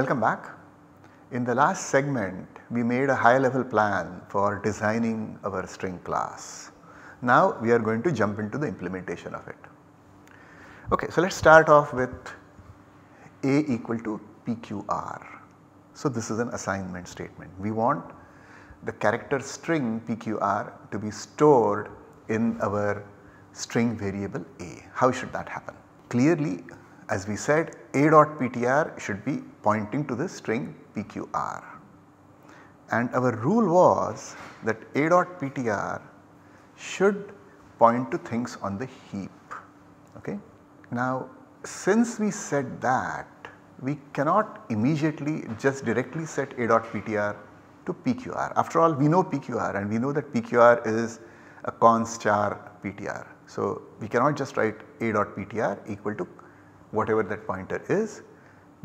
Welcome back. In the last segment we made a high level plan for designing our string class. Now we are going to jump into the implementation of it. Okay, so let us start off with A equal to PQR. So this is an assignment statement. We want the character string PQR to be stored in our string variable A. How should that happen? Clearly as we said A dot PTR should be pointing to the string PQR and our rule was that A dot PTR should point to things on the heap. Okay. Now since we said that we cannot immediately just directly set A dot PTR to PQR. After all we know PQR and we know that PQR is a const char PTR. So we cannot just write A dot PTR equal to whatever that pointer is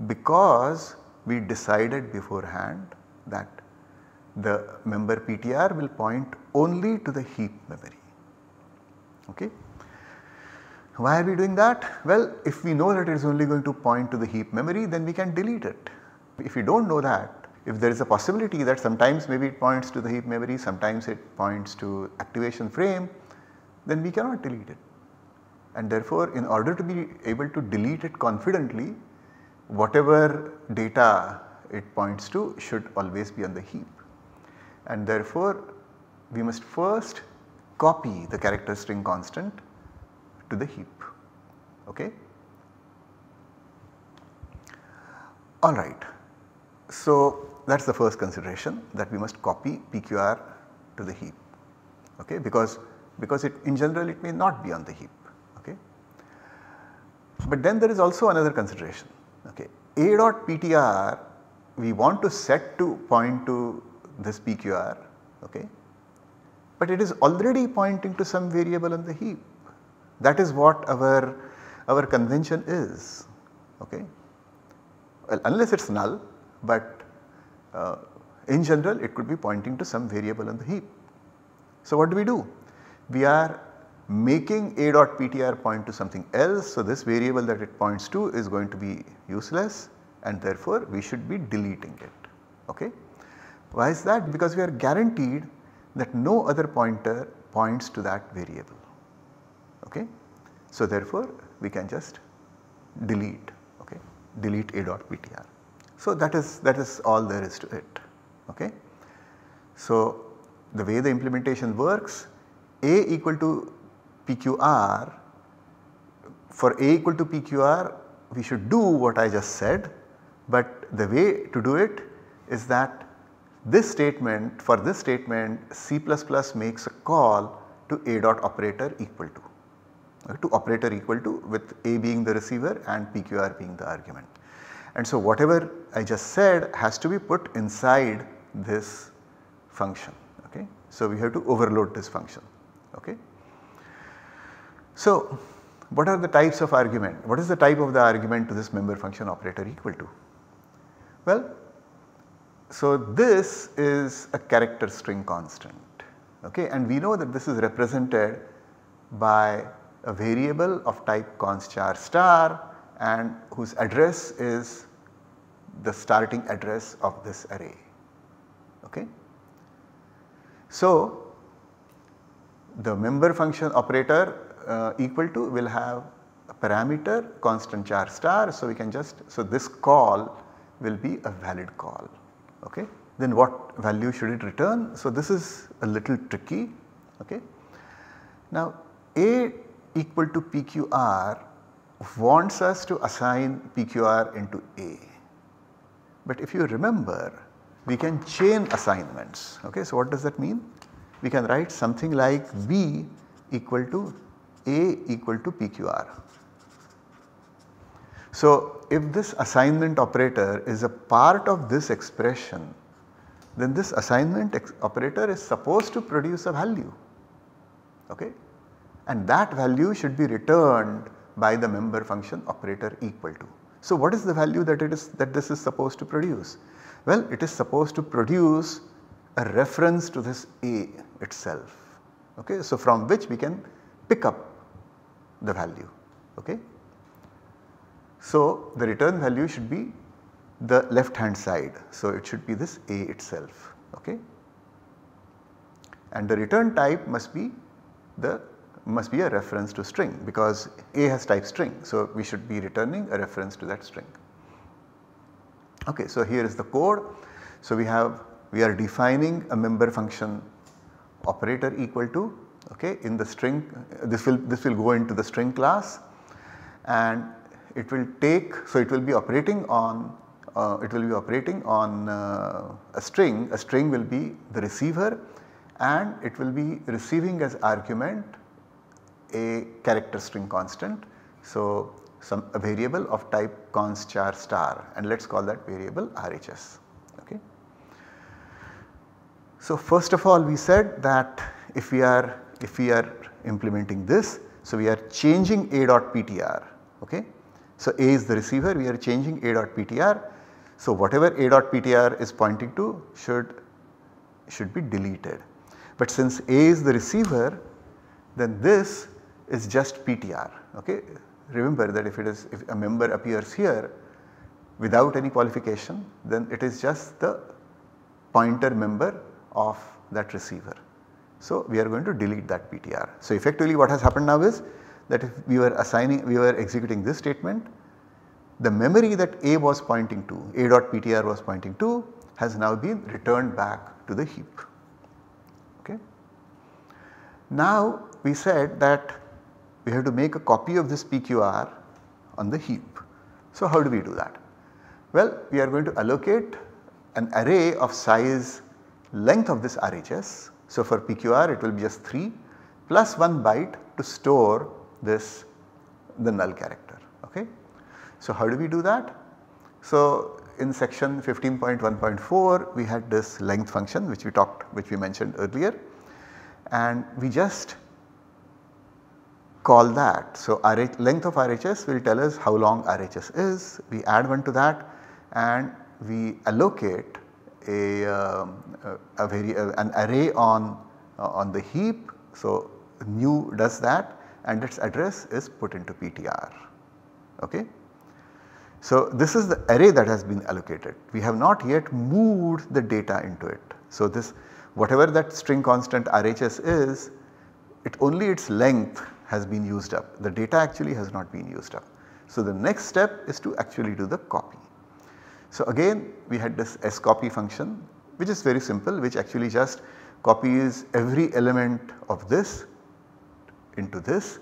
because we decided beforehand that the member PTR will point only to the heap memory. Okay. Why are we doing that? Well, if we know that it is only going to point to the heap memory then we can delete it. If we do not know that, if there is a possibility that sometimes maybe it points to the heap memory, sometimes it points to activation frame, then we cannot delete it. And therefore, in order to be able to delete it confidently, whatever data it points to should always be on the heap. And therefore, we must first copy the character string constant to the heap. Okay. Alright. So, that is the first consideration that we must copy PQR to the heap okay, because, because it in general it may not be on the heap. But then there is also another consideration. Okay. A dot PTR we want to set to point to this PQR okay, but it is already pointing to some variable on the heap that is what our, our convention is. Okay. Well, unless it is null, but uh, in general it could be pointing to some variable on the heap. So what do we do? We are making a dot ptr point to something else. So this variable that it points to is going to be useless and therefore we should be deleting it. Okay. Why is that? Because we are guaranteed that no other pointer points to that variable okay. So therefore we can just delete okay delete a dot ptr. So that is that is all there is to it okay. So the way the implementation works a equal to pqr for a equal to pqr we should do what I just said but the way to do it is that this statement for this statement C++ makes a call to a dot operator equal to uh, to operator equal to with A being the receiver and PQR being the argument. And so whatever I just said has to be put inside this function okay. So we have to overload this function okay. So what are the types of argument? What is the type of the argument to this member function operator equal to? Well, so this is a character string constant okay and we know that this is represented by a variable of type const char star and whose address is the starting address of this array. Okay. So, the member function operator uh, equal to will have a parameter constant char star. So, we can just so this call will be a valid call. Okay. Then what value should it return? So, this is a little tricky. Okay. Now, a equal to PQR wants us to assign PQR into A. But if you remember we can chain assignments okay. So what does that mean? We can write something like B equal to A equal to PQR. So if this assignment operator is a part of this expression then this assignment operator is supposed to produce a value okay and that value should be returned by the member function operator equal to. So what is the value that it is that this is supposed to produce? Well it is supposed to produce a reference to this A itself okay. So from which we can pick up the value okay. So the return value should be the left hand side. So, it should be this A itself okay. And the return type must be the must be a reference to string because A has type string. So, we should be returning a reference to that string. Okay, so here is the code. So, we have we are defining a member function operator equal to okay in the string this will this will go into the string class and it will take so it will be operating on uh, it will be operating on uh, a string a string will be the receiver and it will be receiving as argument a character string constant. So, some a variable of type const char star and let us call that variable RHS. Okay. So, first of all we said that if we are if we are implementing this, so we are changing a dot ptr. Okay. So, a is the receiver we are changing a dot ptr. So, whatever a dot ptr is pointing to should should be deleted. But since a is the receiver then this is just PTR. Okay. Remember that if it is if a member appears here without any qualification then it is just the pointer member of that receiver. So, we are going to delete that PTR. So, effectively what has happened now is that if we were assigning we were executing this statement the memory that A was pointing to A dot PTR was pointing to has now been returned back to the heap. Okay. Now we said that we have to make a copy of this PQR on the heap. So how do we do that? Well, we are going to allocate an array of size length of this RHS. So for PQR it will be just 3 plus 1 byte to store this the null character. Okay. So how do we do that? So in section 15.1.4 we had this length function which we talked which we mentioned earlier and we just call that. So RH, length of RHS will tell us how long RHS is, we add 1 to that and we allocate a, um, a, very uh, an array on, uh, on the heap. So new does that and its address is put into PTR. Okay. So this is the array that has been allocated. We have not yet moved the data into it. So this whatever that string constant RHS is, it only its length has been used up, the data actually has not been used up. So the next step is to actually do the copy. So again we had this scopy function which is very simple which actually just copies every element of this into this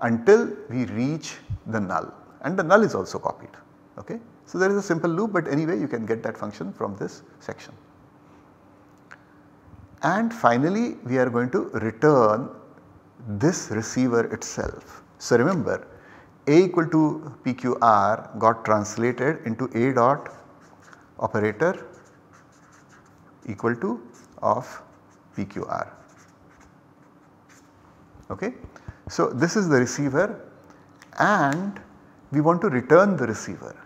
until we reach the null and the null is also copied. Okay. So there is a simple loop but anyway you can get that function from this section. And finally we are going to return this receiver itself. So remember A equal to PQR got translated into A dot operator equal to of PQR. Okay. So this is the receiver and we want to return the receiver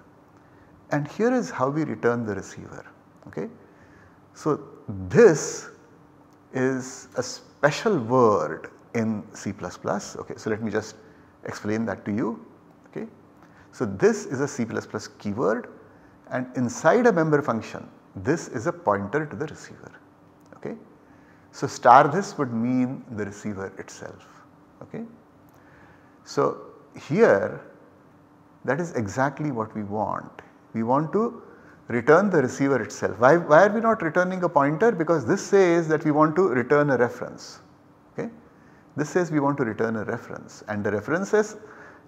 and here is how we return the receiver. Okay. So this is a special word in C++. Okay, so let me just explain that to you. Okay. So this is a C++ keyword and inside a member function this is a pointer to the receiver. Okay. So star this would mean the receiver itself. Okay. So here that is exactly what we want. We want to return the receiver itself. Why, why are we not returning a pointer? Because this says that we want to return a reference. Okay. This says we want to return a reference and the references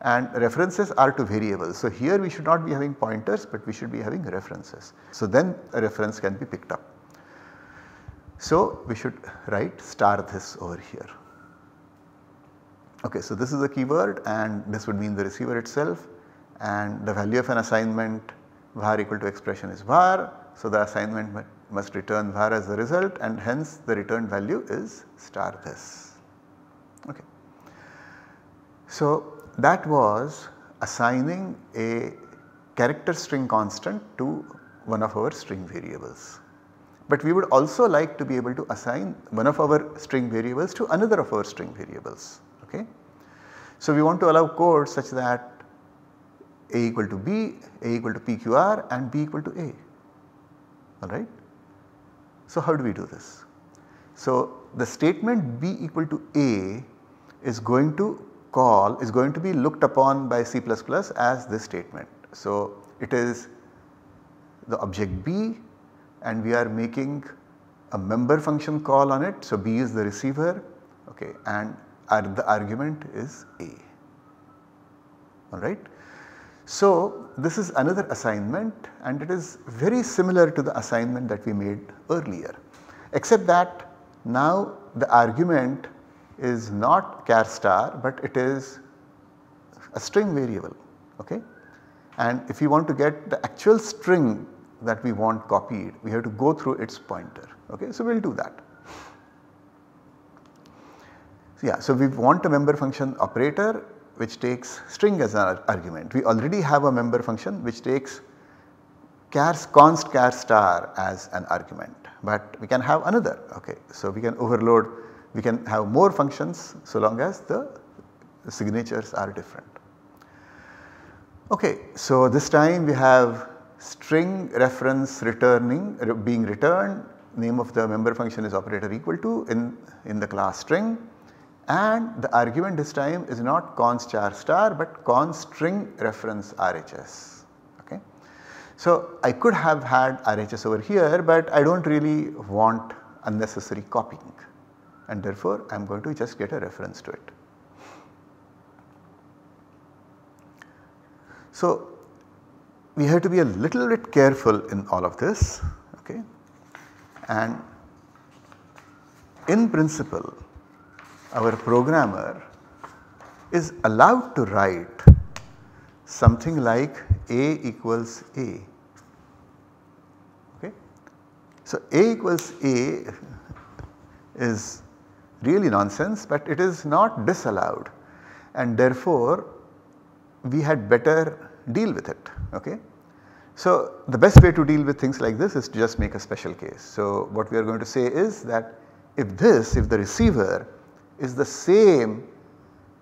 and references are to variables. So here we should not be having pointers but we should be having references. So then a reference can be picked up. So we should write star this over here. Okay, so this is the keyword and this would mean the receiver itself and the value of an assignment var equal to expression is var. So the assignment must return var as the result and hence the returned value is star this. Okay. So that was assigning a character string constant to one of our string variables. But we would also like to be able to assign one of our string variables to another of our string variables. Okay. So we want to allow code such that A equal to B, A equal to PQR and B equal to A alright. So how do we do this? So the statement B equal to A is going to call is going to be looked upon by C as this statement. So it is the object B and we are making a member function call on it. So B is the receiver okay, and the argument is A alright. So this is another assignment and it is very similar to the assignment that we made earlier except that now the argument is not char star but it is a string variable okay. And if you want to get the actual string that we want copied we have to go through its pointer okay. So we will do that. So yeah, so we want a member function operator which takes string as an argument. We already have a member function which takes const char star as an argument, but we can have another okay. So we can overload, we can have more functions so long as the signatures are different. Okay, so this time we have string reference returning being returned name of the member function is operator equal to in, in the class string and the argument this time is not const char star but const string reference RHS. Okay. So I could have had RHS over here but I do not really want unnecessary copying and therefore I am going to just get a reference to it. So we have to be a little bit careful in all of this okay and in principle our programmer is allowed to write something like A equals A. Okay. So, A equals A is really nonsense, but it is not disallowed and therefore we had better deal with it. Okay. So, the best way to deal with things like this is to just make a special case. So, what we are going to say is that if this, if the receiver is the same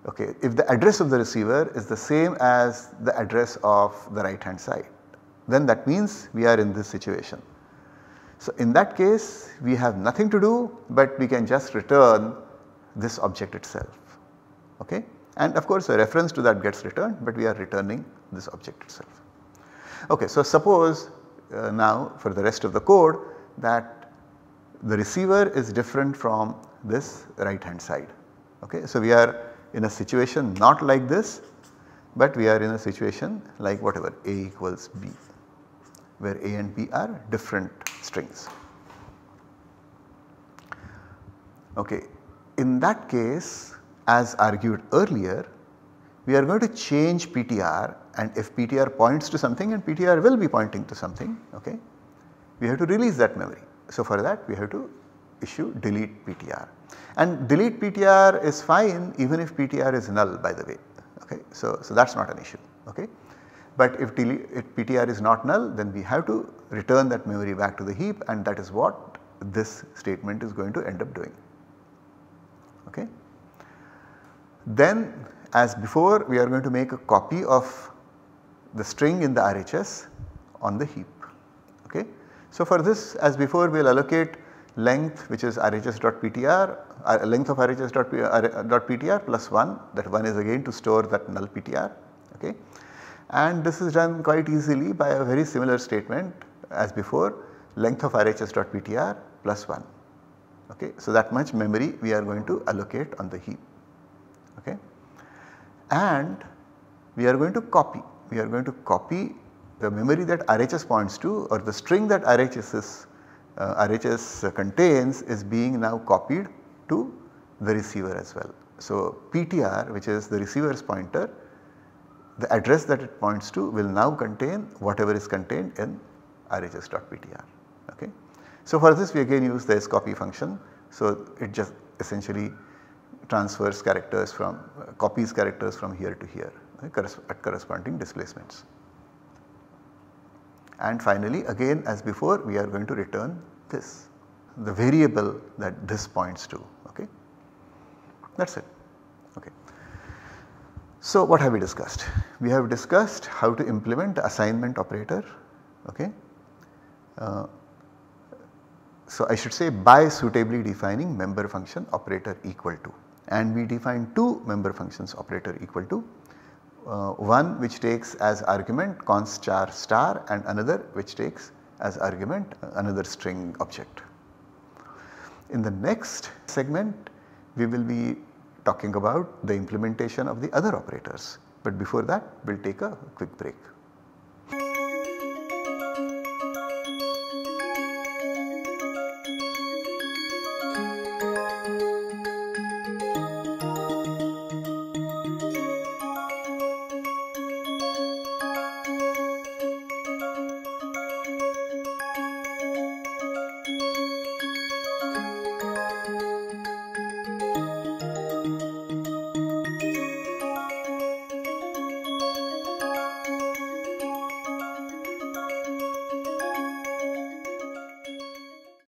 okay, if the address of the receiver is the same as the address of the right hand side then that means we are in this situation. So in that case we have nothing to do but we can just return this object itself okay and of course a reference to that gets returned but we are returning this object itself. Okay, so suppose uh, now for the rest of the code that the receiver is different from this right hand side. Okay. So, we are in a situation not like this, but we are in a situation like whatever A equals B where A and B are different strings. Okay. In that case as argued earlier we are going to change PTR and if PTR points to something and PTR will be pointing to something okay, we have to release that memory. So, for that we have to issue delete PTR and delete PTR is fine even if PTR is null by the way okay. So, so that is not an issue okay. But if, PTR is not null then we have to return that memory back to the heap and that is what this statement is going to end up doing okay. Then as before we are going to make a copy of the string in the RHS on the heap okay. So for this as before we will allocate length which is RHS.ptr, uh, length of RHS.ptr uh, plus 1 that 1 is again to store that null PTR okay. And this is done quite easily by a very similar statement as before length of RHS.ptr plus 1 okay. So that much memory we are going to allocate on the heap okay. And we are going to copy, we are going to copy the memory that RHS points to or the string that RHS is uh, RHS contains is being now copied to the receiver as well. So PTR which is the receiver's pointer the address that it points to will now contain whatever is contained in RHS.ptr okay. So for this we again use the scopy function so it just essentially transfers characters from uh, copies characters from here to here at corresponding displacements. And finally again as before we are going to return this the variable that this points to okay that is it okay. So what have we discussed? We have discussed how to implement the assignment operator okay. Uh, so I should say by suitably defining member function operator equal to and we define two member functions operator equal to uh, one which takes as argument const char star and another which takes as argument another string object. In the next segment we will be talking about the implementation of the other operators but before that we will take a quick break.